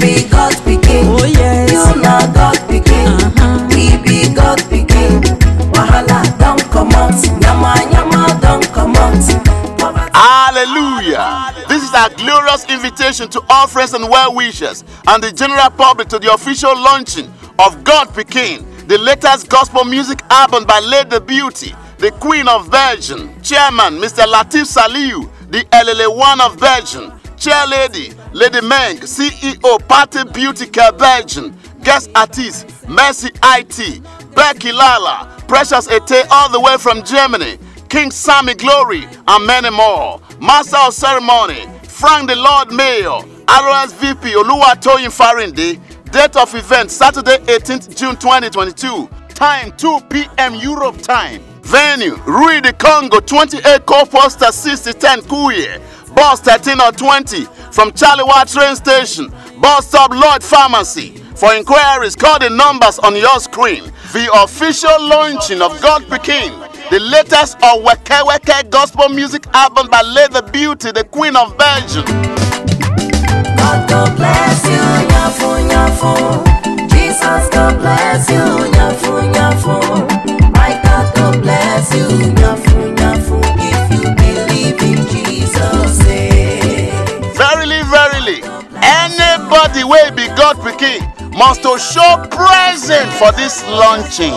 be God pikin. Oh, yes. You na God pikin. Uh-huh. We be God pikin. Wahala don comot, yama yama don comot. Poverty Hallelujah. This is our glorious invitation to all friends and well wishers and the general public to the official launching of God Pikin, the latest gospel music album by Lady Beauty, the Queen of Belgium, Chairman Mr. Latif Saliu, the LLA One of Belgium, Chair Lady Lady Meng, CEO Party Beauty Care Belgium, guest artist Mercy IT, Becky Lala, Precious Ete all the way from Germany. King Sammy Glory, and many more. Master of Ceremony, Frank the Lord Mayor, ROSVP Oluwatoyin Farinde. Date of event Saturday 18th June 2022. Time 2 p.m. Europe time. Venue Rue de Congo 28 Core Poster 6010 Couillet. Bus 13 or 20 from Charleroi train station. Bus stop Lloyd Pharmacy. For inquiries, call the numbers on your screen. The official launching of God Pikin, the latest of Weke Weke gospel music album by Lady Beauty, the Queen of Belgium. God go bless you, nyafu nyafu. Jesus go bless you, anybody will be God Pikin must to show present for this launching.